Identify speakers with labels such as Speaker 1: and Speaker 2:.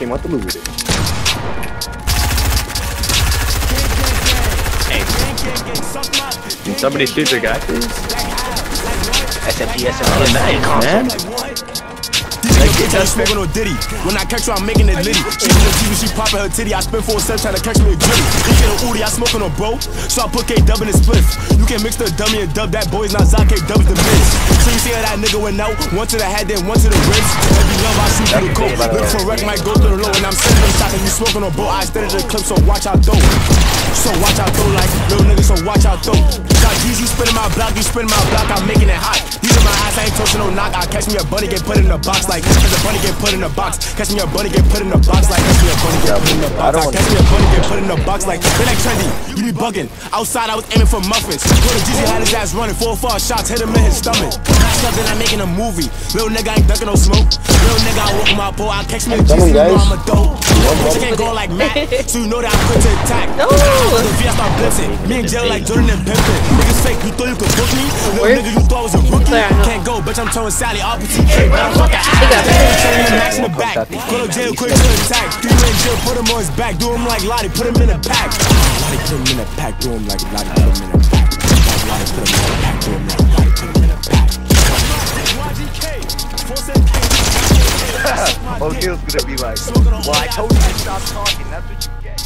Speaker 1: came out to lose it. Can somebody shoot their guy, please?
Speaker 2: SMP, SMP,
Speaker 1: Nice, man.
Speaker 3: Bitch, I smoking on Diddy. When I catch her, I'm making it litty. She in the TV, she popping her titty. I spend four cents trying to catch me a jitty. He get a Udi, I smoking on bro. So I put K dub in his spliff. You can mix the dummy and dub. That boy's not Zach, K dub's the bitch. So you see how that nigga went out? One to the head, then one to the ribs. Every love I shoot through the coat. Look for wreck, might go through the low. And I'm sending them shots and you smoking on bro. I started the clip, so watch out though. So watch out though, like little nigga, so watch out though. Got G's, you spinning my block, you spinning my block, I'm making it hot. These are my ass, I ain't toasting no knock. I catch me a bunny, get put in a box like Cause a bunny get put in a box. Catch me a bunny, get put in a box like Catch me a bunny, get put in a box. I catch me a bunny, get put in a box like They like trendy, you be bugging. Outside, I was aiming for muffins. Go to Jeezy, had his ass running. Four or five shots, hit him in his stomach. Not Something I'm making a movie. Little nigga ain't ducking no smoke. Little nigga, I walk with my pole. I catch me a Jeezy, I'm a dope. Bitch can't go like Matt, so you know that I'm quick to attack.
Speaker 4: No.
Speaker 3: If I start blitzing, me and Jill like Jordan and Pimpin. Niggas fake, you thought you could book me? Little nigga, you thought I was a rookie?
Speaker 4: I.
Speaker 3: Can't go, bitch, I'm throwing Sally off PTK. Motherfucker,
Speaker 4: He got
Speaker 3: Turn the max in the back. Put up jail quick to attack. Three man jail, put him on his back. Do him like Lottie, put him in a pack. Lottie, put him in a pack. Do him like Lottie, put him in a pack. Lottie, put him in a pack. Do him like Lottie, put him in a pack.
Speaker 2: OG's gonna be like, well, I told you to stop talking. That's what you